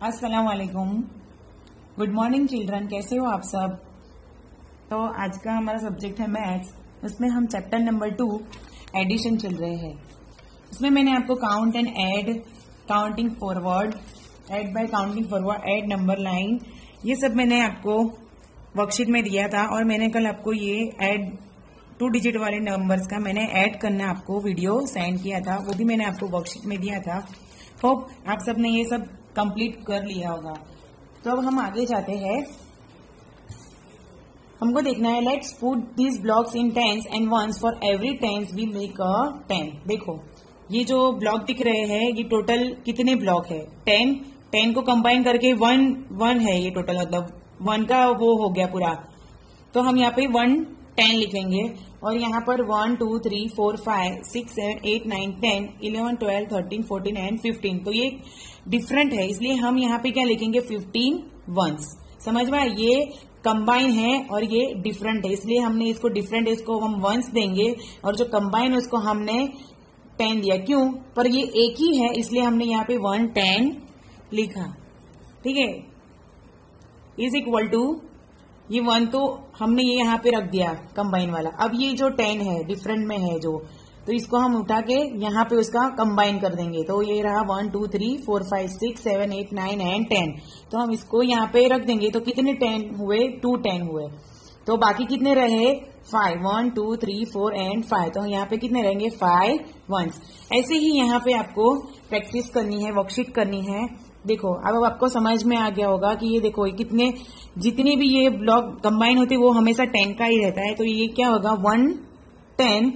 अस्सलाम वालेकुम good morning children कैसे हो आप सब? तो आज का हमारा सब्जेक्ट है मैथ्स उसमें हम चैप्टर नंबर टू एडिशन चल रहे हैं। उसमें मैंने आपको count and add counting forward add by counting forward add number line ये सब मैंने आपको वर्कशीट में दिया था और मैंने कल आपको ये ऐड टू डिजिट वाले नंबर्स का मैंने ऐड करना आपको वीडियो सेंड किया था, वो भी मैंने आपको वर्कशीट में दिया था। होप आप सबने ये सब कंप्लीट कर लिया होगा। तो अब हम आगे जाते हैं। हमको देखना है let's put these blocks in tens and ones for every tens we make a ten देखो, ये जो ब्लॉक दिख रहे हैं, ये टोटल कितने ब्लॉक है? टेन टेन को कंबाइन करके वन वन है ये टोटल मतलब वन का वो हो गया पूरा। तो हम यहाँ पे वन टेन लिखेंगे और यहाँ पर one two three four five six seven eight nine ten eleven twelve thirteen fourteen and fifteen तो ये डिफरेंट है, इसलिए हम यहाँ पे क्या लिखेंगे? फिफ्टीन वंस समझ में ये कंबाइन है और ये डिफरेंट है, इसलिए हमने इसको डिफरेंट इसको हम वंस देंगे और जो कंबाइन है, उसको हमने टेन दिया। क्यों? पर ये एक ही है, इसलिए हमने यहाँ पे वन टेन लिखा। ठीक है? इज़ इक्वल टू ये वन तो हमने ये यहाँ पे रख दिया कंबाइन वाला। अब ये जो टेन है डिफरेंट में है जो तो इसको हम उठा के यहाँ पे उसका कंबाइन कर देंगे। तो ये रहा one two three four five six seven eight nine and ten तो हम इसको यहाँ पे रख देंगे। तो कितने टेन हुए? टू टेन हुए। तो बाकी कितने रहे? Five one two three four and five तो यहाँ पे कितने रहेंगे? फाइव वंस ऐसे ही यहाँ पे आपको प्रैक्टिस करनी है वर्कशीट करनी है। देखो, अब आपको समझ में आ गया होगा कि ये देखो, ये कितने, जितने भी ये ब्लॉक कंबाइन होते वो हमेशा टेन का ही रहता है। तो ये क्या होगा? वन टेन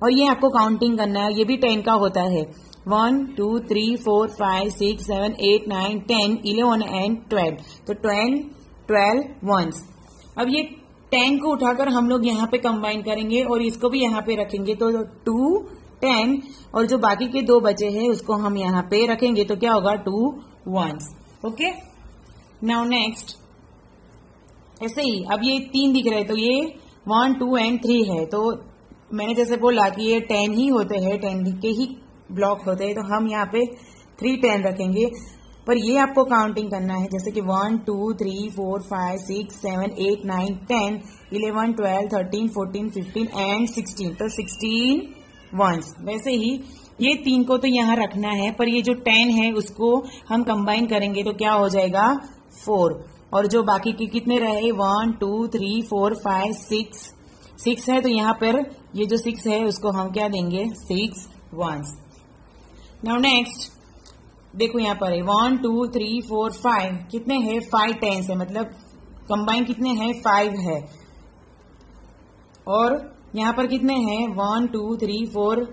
और ये आपको काउंटिंग करना है, ये भी टेन का होता है। One two three four five six seven eight nine ten eleven and twelve तो टेन ट्वेल्व वंस अब ये टेन को उठाकर हम लोग यहाँ पे कंबाइन करेंगे और इसको भी यहाँ पे रखेंगे। तो टू टेन और जो बाकी के दो बचे हैं, उसको हम यहाँ पे रखेंगे। तो क्या होगा? Two ones okay now next ऐसे ही। अब ये तीन दिख रहे तो ये वन टू एंड थ्री है। तो मैंने जैसे बोला कि ये टेन ही होते हैं टेन के ही ब्लॉक होते हैं तो हम यहाँ पे थ्री टेन रखेंगे। पर ये आपको काउंटिंग करना है, जैसे कि one two three four five six seven eight nine ten eleven twelve thirteen fourteen fifteen and sixteen तो सिक्सटीन वंस वैसे ही ये तीन को तो यहाँ रखना है, पर ये जो टेन है, उसको हम कंबाइन करेंगे तो क्या हो जाएगा? फोर और जो बाकी के कितने रहे? One two three four five six six है तो यहाँ पर ये जो सिक्स है उसको हम क्या देंगे? सिक्स वंस नाउ नेक्स्ट देखो यहाँ पर है। One two three four five कितने हैं? फाइव टेंस है। मतलब कंबाइन कितने हैं? फाइव है। और यहाँ पर कितने हैं? One two three four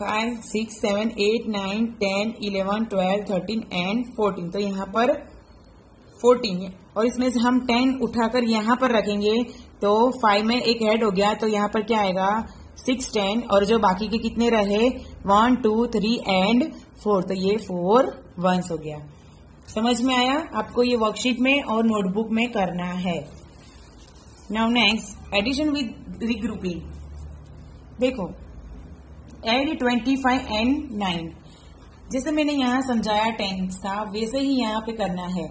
five six seven eight nine ten eleven twelve thirteen and fourteen तो यहाँ पर फोर्टीन और इसमें से हम टेन उठाकर यहाँ पर रखेंगे। तो फाइव में एक ऐड हो गया तो यहाँ पर क्या आएगा? सिक्स टेन और जो बाकी के कितने रहे? One two three and four तो ये फोर वंस हो गया। समझ में आया? आपको ये वर्कशीट में और नोटबुक में करना है। Now next addition with regrouping देखो add twenty five and nine जैसे मैंने यहाँ समझाया टेंस का वैसे ही यहाँ पे करना है।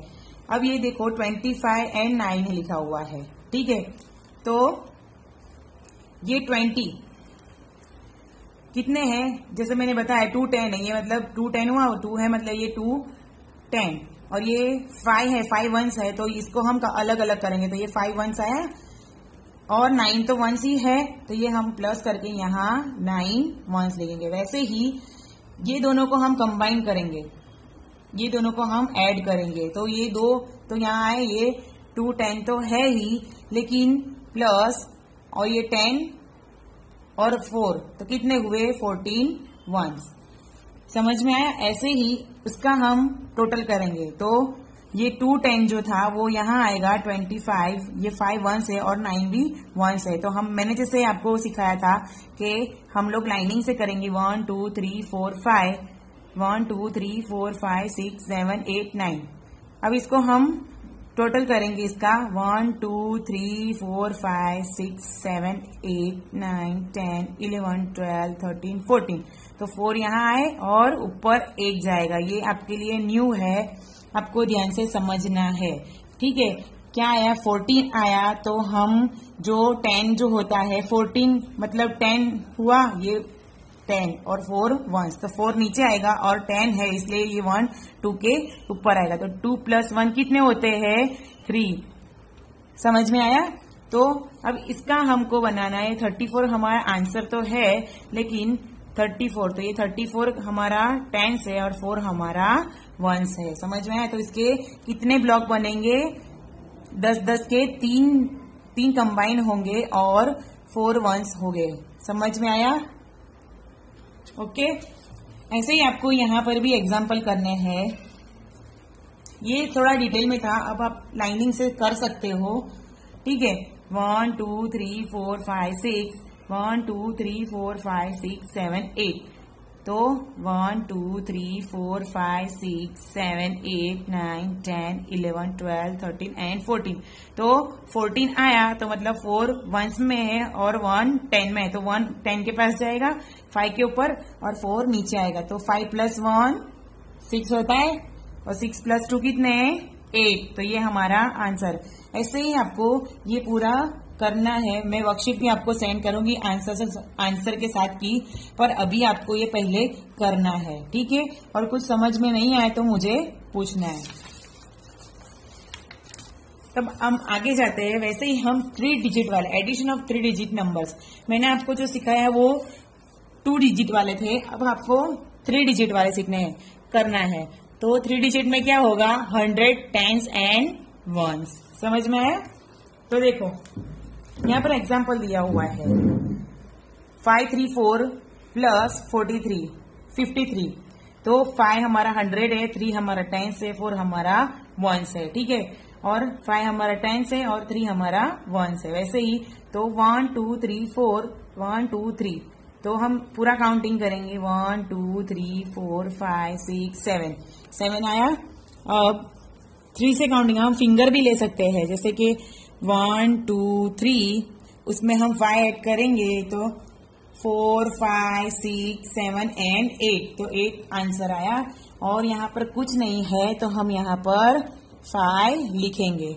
अब ये देखो ट्वेंटी फाइव एंड नाइन लिखा हुआ है। ठीक है? तो ये ट्वेंटी। कितने हैं? जैसे मैंने बताया टू टेन है। ये मतलब टू टेन हुआ और टू है मतलब ये टू टेन और ये फाइव है फाइव वंस है तो इसको हम अलग अलग करेंगे। तो ये फाइव वंस आया और नाइन तो वंस ही है तो ये हम प्लस करके यहाँ नाइन वंस लिखेंगे। वैसे ही ये दोनों को हम कंबाइन करेंगे। ये दोनों को हम ऐड करेंगे। तो ये दो तो यहाँ आए, ये टू टेन तो है ही, लेकिन प्लस और ये टेन और फोर तो कितने हुए? फोर्टीन वंस समझ में आया? ऐसे ही उसका हम टोटल करेंगे। तो ये टू टेन जो था, वो यहाँ आएगा ट्वेंटी फाइव ये फाइव वंस है और नाइन भी वंस है। तो हम, मैंने जैसे आपको सिखाया था कि हम लोग लाइनिंग से करेंगे one two three four five one two three four five six seven eight nine अब इसको हम टोटल करेंगे इसका one two three four five six seven eight nine ten eleven twelve thirteen fourteen तो फोर यहाँ आए और ऊपर एक जाएगा। ये आपके लिए न्यू है। आपको ध्यान से समझना है। ठीक है? क्या आया? फोर्टीन आया। तो हम जो टेन जो होता है फोर्टीन मतलब टेन हुआ, ये टेन और फोर वंस तो फोर नीचे आएगा और टेन है, इसलिए ये वन टू के ऊपर आएगा. तो टू प्लस वन कितने होते हैं? थ्री समझ में आया? तो अब इसका हमको बनाना है. थर्टी फोर हमारा आंसर तो है, लेकिन थर्टी फोर तो ये थर्टी फोर हमारा टेंस है और फोर हमारा वंस है. समझ में आया? तो इसके कितने ब्लॉक बनेंगे? दस दस के तीन तीन कंबाइन होंगे और फोर वंस हो गए. समझ में आया? ओके ऐसे ही आपको यहाँ पर भी एग्ज़ाम्पल करने हैं। ये थोड़ा डिटेल में था, अब आप लाइनिंग से कर सकते हो। ठीक है? One two three four five six one two three four five six seven eight तो one, two, three, four, five, six, seven, eight, nine, ten, eleven, twelve, thirteen, and fourteen. तो फोर्टीन आया तो मतलब फोर वंस में है और one ten में है। तो वन टेन के पास जाएगा, फाइव के ऊपर, और फोर नीचे आएगा। तो फाइव प्लस वन, सिक्स होता है, और सिक्स प्लस टू कितने हैं? एट। तो ये हमारा आंसर। ऐसे ही आपको ये पूरा करना है, मैं वर्कशीट भी आपको सेंड करूँगी आंसर आंसर के साथ की, पर अभी आपको ये पहले करना है, ठीक है? और कुछ समझ में नहीं आया तो मुझे पूछना है। तब हम आगे जाते हैं। वैसे ही हम थ्री डिजिट वाले addition of three digit numbers मैंने आपको जो सिखाया वो टू डिजिट वाले थे, अब आपको थ्री डिजिट वाले सीखने हैं, करना है। तो थ्री डिजिट में क्या होगा? हंड्रेड टेंस एंड वंस समझ में आया? तो देखो यहाँ पर एग्ज़ाम्पल दिया हुआ है। Five three four plus forty three fifty three तो फाइव हमारा हंड्रेड है थ्री हमारा टेंस है फोर हमारा वंस है, ठीक है? और फाइव हमारा टेंस है और थ्री हमारा वंस है, वैसे ही। तो one two three four one two three तो हम पूरा काउंटिंग करेंगे। One two three four five six seven seven आया? अब थ्री से काउंटिंग हम फिंगर भी ले सकते हैं, जैसे कि वन टू थ्री उसमें हम फाइव ऐड करेंगे तो four five six seven and eight तो एट आंसर आया। और यहाँ पर कुछ नहीं है तो हम यहाँ पर फाइव लिखेंगे।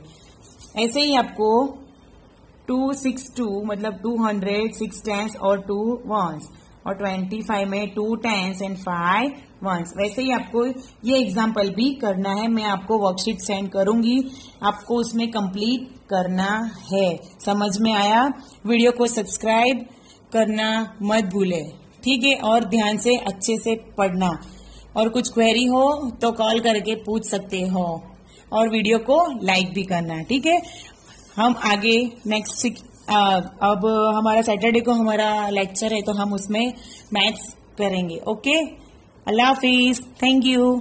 ऐसे ही आपको टू सिक्स टू मतलब टू हंड्रेड सिक्स टेंस और टू वंस और ट्वेंटी फाइव में two tens and five ones वैसे ही आपको ये एग्ज़ाम्पल भी करना है, मैं आपको वर्कशीट सेंड करूँगी। आपको उसमें कंप्लीट करना है। समझ में आया? वीडियो को सब्सक्राइब करना मत भूले। ठीक है? और ध्यान से अच्छे से पढ़ना। और कुछ क्वेरी हो तो कॉल करके पूछ सकते हो। और वीडियो को लाइक भी करना, ठीक है? हम आगे नेक्स्ट अब हमारा सैटरडे को हमारा लेक्चर है तो हम उसमें मैथ्स करेंगे ओके अल्लाह हाफिज थैंक यू